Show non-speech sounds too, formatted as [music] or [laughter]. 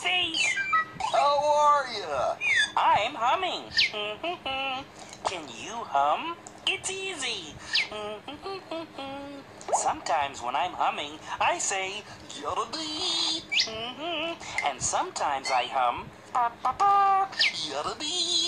face. How are you? I'm humming. [laughs] Can you hum? It's easy. [laughs] Sometimes when I'm humming, I say, Yada-dee. [laughs] And sometimes I hum, Ba-ba-ba, Yada-dee.